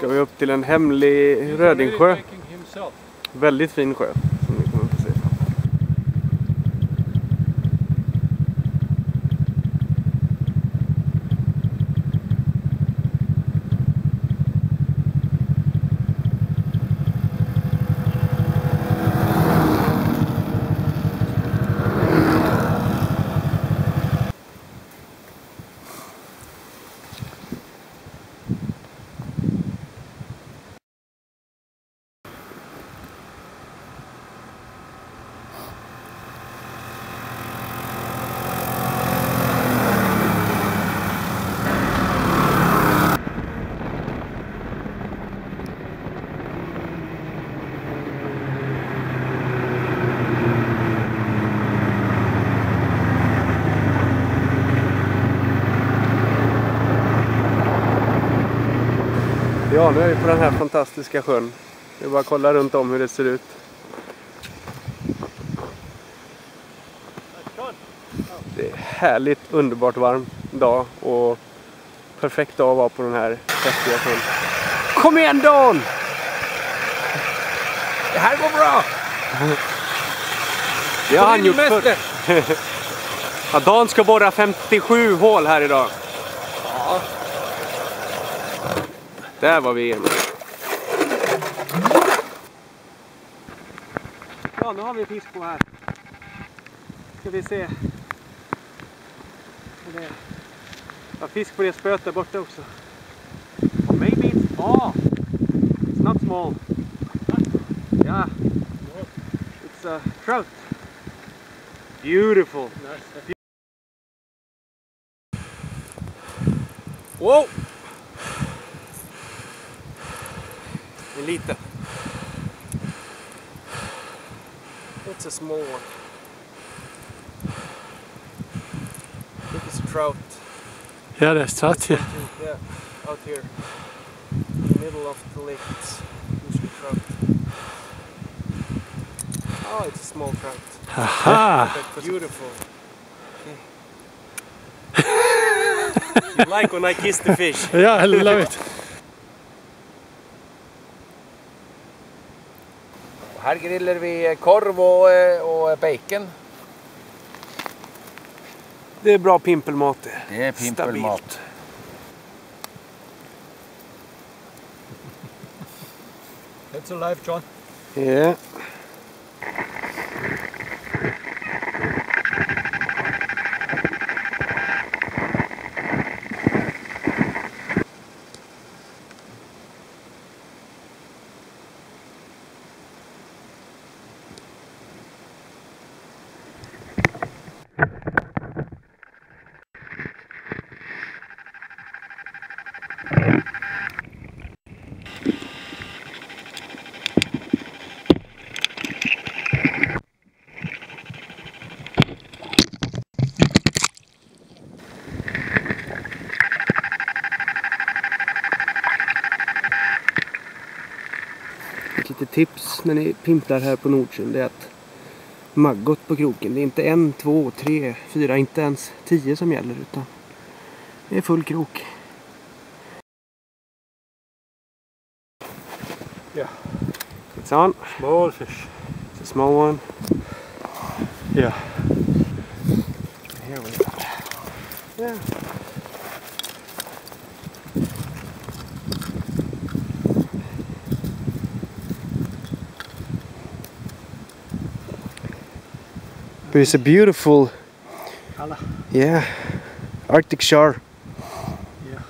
ska vi upp till en hemlig rödingsjö. Väldigt fin sjö. Som ni kommer att få se. Ja, nu är vi på den här fantastiska sjön. Vi bara kolla runt om hur det ser ut. Det är härligt, underbart varm dag och perfekt dag att vara på den här häftiga sjön. Kom igen Dan! Det här går bra! Det har han gjort förr. Ja, Dan ska borra 57 hål här idag. Ja. Där var vi igen. Ja, nu har vi fisk på här. Ska vi se. Det är. Ja, fisk på det spöet där borta också. Oh, maybe it's... Oh! It's not small. Yeah. It's a trout. Beautiful. Wow! En It's a small one. I think it's a trout. Yeah, det trout ja. Yeah, out here. In the middle of the lake. It's usually trout. Oh, it's a small trout. Haha! Beautiful. you like when I kiss the fish? yeah, I love it. Här grillar vi korv och, eh, och bacon. Det är bra pimpelmat det. Det är pimpelmat. Stabilt. It's alive John. Ja. Ett litet tips när ni pimplar här på Nordsjön det är att maggot på kroken. Det är inte en, två, tre, fyra, inte ens tio som gäller utan det är full krok. Ja. It's on. Small fish. It's a small one. Ja. Here we go. Yeah. But it's a beautiful, yeah, Arctic char. Yeah.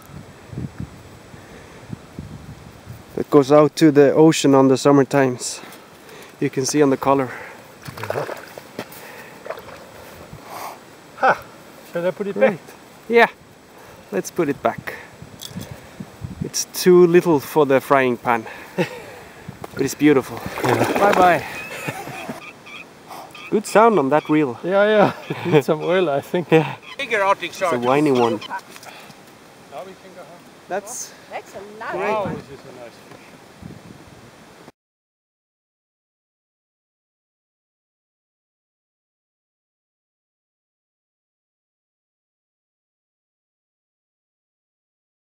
That goes out to the ocean on the summer times. You can see on the color. Uh-huh. Shall I put it Right. back? Yeah, let's put it back. It's too little for the frying pan, but it's beautiful. Bye bye. Good sound on that reel. Yeah, yeah. It needs some oil, I think. Yeah, Bigger Arctic it's a shark. whiny one. Now we can go home. That's That's a Wow, nice this is a nice fish.